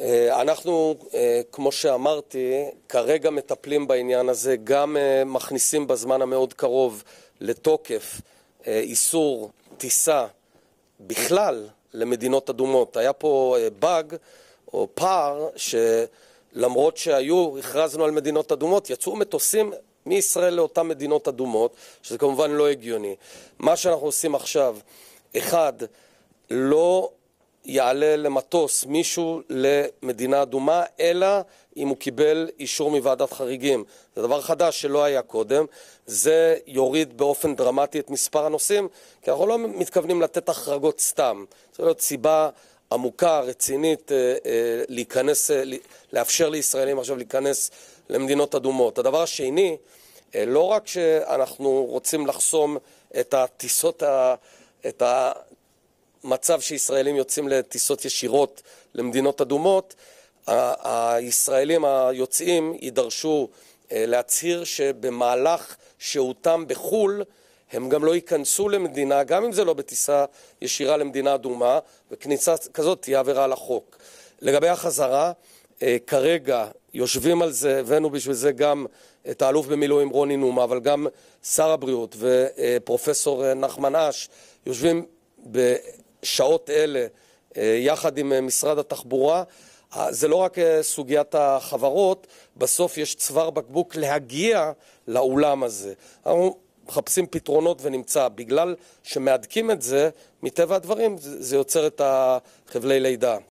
אה, אנחנו, אה, כמו שאמרתי, כרגע מטפלים בעניין הזה, גם אה, מכניסים בזמן המאוד קרוב לתוקף איסור טיסה בכלל למדינות אדומות. היה פה באג או פער שלמרות שהיו, הכרזנו על מדינות אדומות, יצאו מטוסים מישראל לאותן מדינות אדומות, שזה כמובן לא הגיוני. מה שאנחנו עושים עכשיו, אחד, לא יעלה למטוס מישהו למדינה אדומה, אלא אם הוא קיבל אישור מוועדת חריגים. זה דבר חדש שלא היה קודם. זה יוריד באופן דרמטי את מספר הנוסעים, כי אנחנו לא מתכוונים לתת החרגות סתם. זו להיות סיבה עמוקה, רצינית, אה, אה, להיכנס, אה, לאפשר לישראלים עכשיו להיכנס למדינות אדומות. הדבר השני, לא רק שאנחנו רוצים לחסום את הטיסות, את מצב שישראלים יוצאים לטיסות ישירות למדינות אדומות, הישראלים היוצאים יידרשו אה, להצהיר שבמהלך שהותם בחו"ל הם גם לא ייכנסו למדינה, גם אם זה לא בטיסה ישירה למדינה אדומה, וכניסה כזאת תהיה עבירה על החוק. לגבי החזרה, אה, כרגע יושבים על זה, הבאנו בשביל זה גם את האלוף במילואים רוני נומה, אבל גם שר הבריאות ופרופסור נחמן אש יושבים שעות אלה אה, יחד עם אה, משרד התחבורה. אה, זה לא רק סוגיית החברות, בסוף יש צוואר בקבוק להגיע לאולם הזה. אנחנו מחפשים פתרונות ונמצא. בגלל שמהדקים את זה, מטבע הדברים זה יוצר את החבלי לידה.